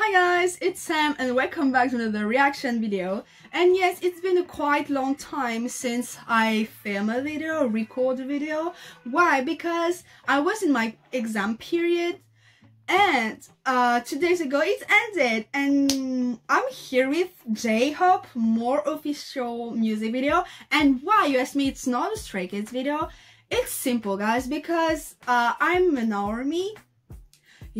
Hi guys, it's Sam and welcome back to another reaction video. And yes, it's been a quite long time since I film a video, or record a video. Why? Because I was in my exam period and uh, two days ago it ended and I'm here with J-Hope, more official music video. And why? You ask me, it's not a Stray Kids video. It's simple guys because uh, I'm an army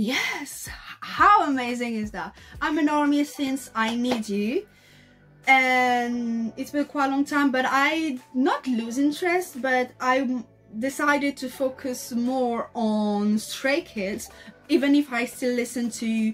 Yes, how amazing is that? I'm an army since I need you. And it's been quite a long time but I not lose interest but I decided to focus more on Stray Kids even if I still listen to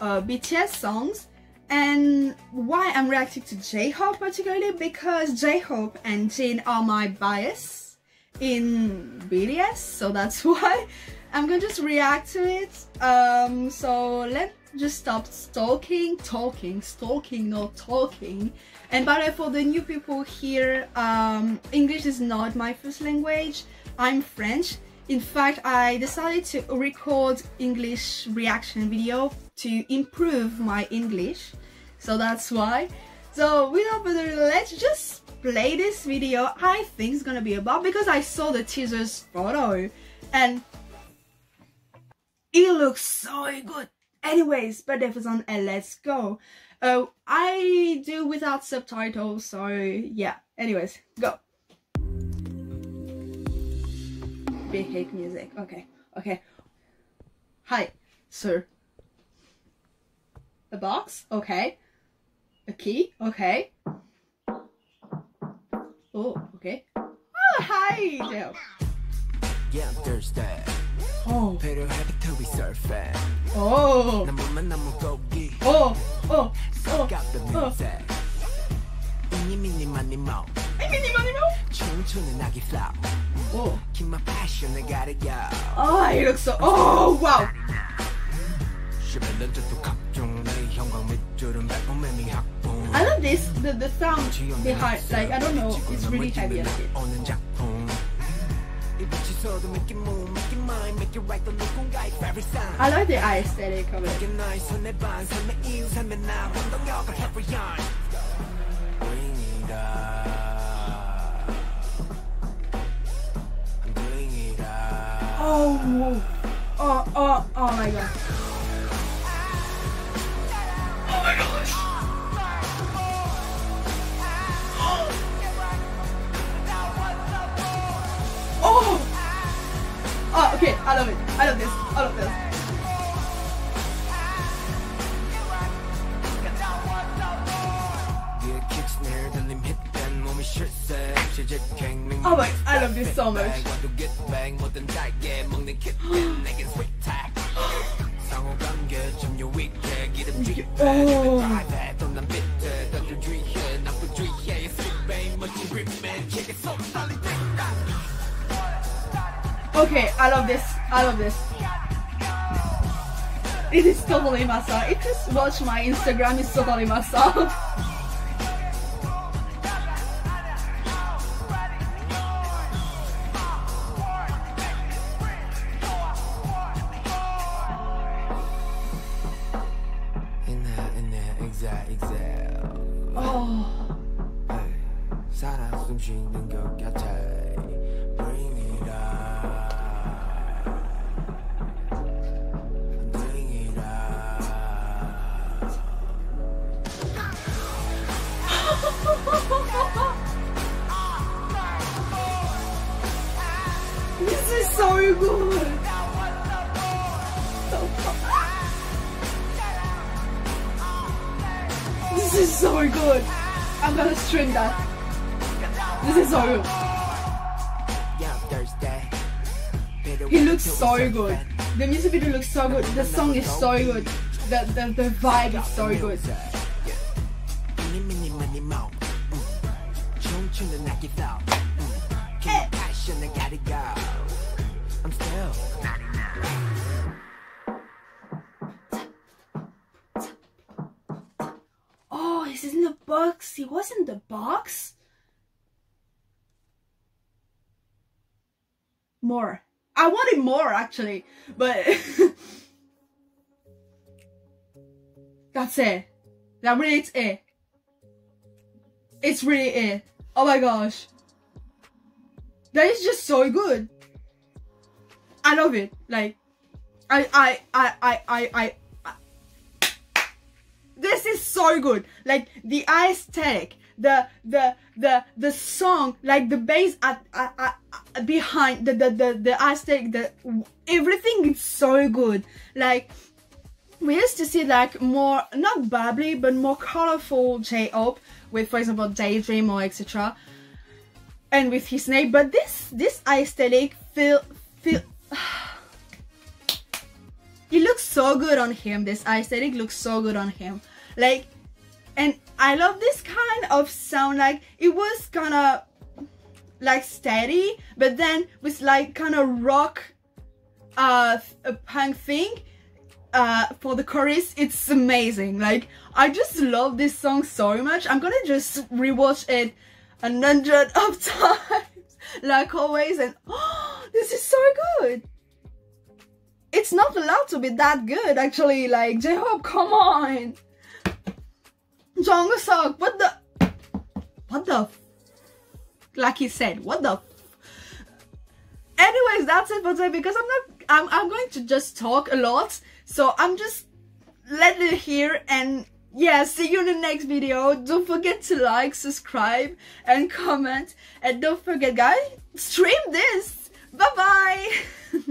uh, BTS songs. And why I'm reacting to J-Hope particularly because J-Hope and Jin are my bias in BTS so that's why I'm gonna just react to it. Um, so let's just stop stalking, talking, stalking, not talking. And by the way, for the new people here, um, English is not my first language. I'm French. In fact, I decided to record English reaction video to improve my English. So that's why. So without further ado, let's just play this video. I think it's gonna be about because I saw the teaser's photo and it looks so good. Anyways, but if it's on and let's go. Oh, I do without subtitles, so yeah. Anyways, go. Big Hit Music. Okay, okay. Hi, sir. A box? Okay. A key? Okay. Oh, okay. Oh, hi, Joe. Yeah. Oh. 필요하게 we surfing. Oh. 나무만 나무 고기. Oh. Oh. Oh. the music. 이니 미니 마니 모. 미니 마니 모. 춤추는 아기 flow. Oh. Keep my passion, I gotta go. Oh, he looks so. Oh, wow. I love this, the, the sound behind, like, I don't know, it's really heavy as it. I like the aesthetic of it. Oh, oh, oh, oh my god. I love this. I love this. Oh my, I love this so much. Okay, I love this. I love this. It is totally song. If you watch my Instagram, it's totally my so good. This is so good. I'm gonna stream that. This is so good. He looks so good. The music video looks so good. The song is so good. The, the, the vibe is so good. I'm still. Oh, he's in the box. He was in the box. More. I wanted more actually, but That's it. That really it's it. It's really it. Oh my gosh. That is just so good. I love it. Like, I, I, I, I, I, I, I this is so good. Like the aesthetic, the the the the song, like the bass at, at, at behind the the the the aesthetic, the everything is so good. Like we used to see like more not bubbly but more colorful J-Hope with for example Daydream or etc. And with his name, but this this aesthetic feel feel it looks so good on him. This aesthetic looks so good on him. Like and I love this kind of sound like it was kind of like steady but then with like kind of rock uh a punk thing uh for the chorus it's amazing like I just love this song so much I'm gonna just rewatch it a hundred of times like always and oh this is so good it's not allowed to be that good actually like J-Hope come on Jungkook, what the, what the, like he said, what the. Anyways, that's it for today because I'm not, I'm, I'm going to just talk a lot. So I'm just let it here and yeah, see you in the next video. Don't forget to like, subscribe, and comment. And don't forget, guys, stream this. Bye-bye.